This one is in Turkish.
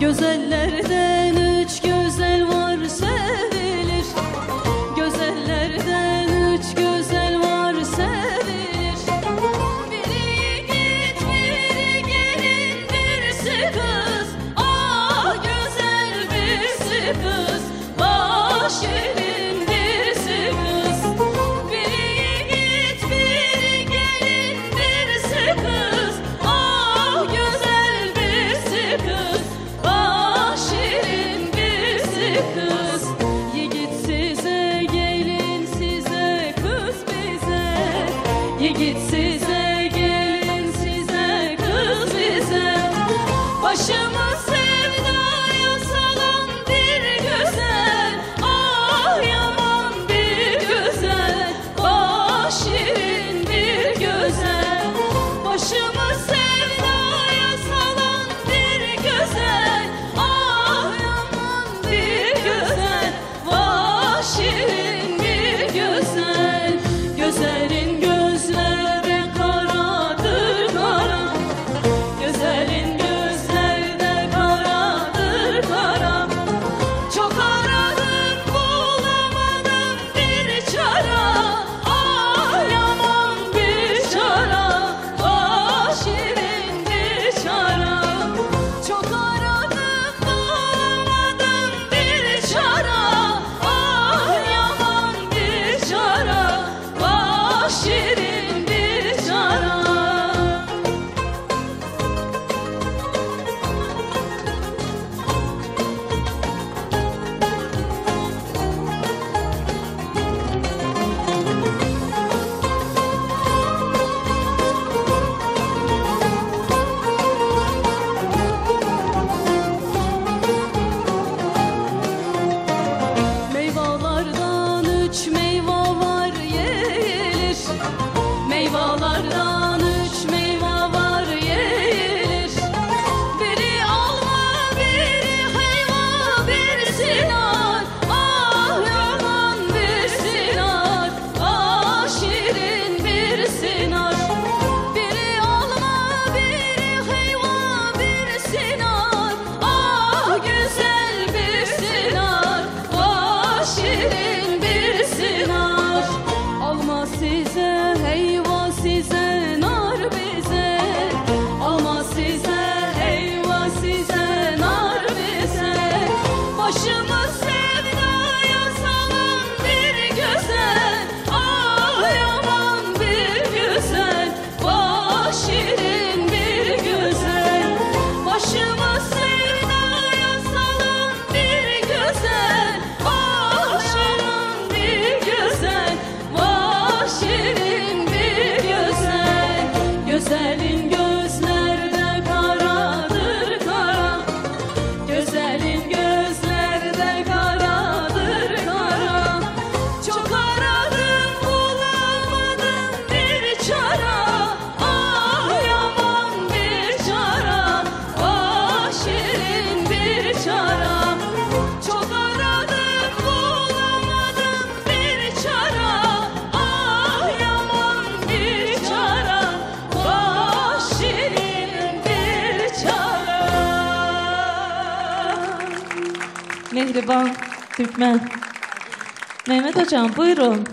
Güzellerde git size gelin size kız size. Başımı size mehriban Türkmen. Mehmet Hocam buyurun.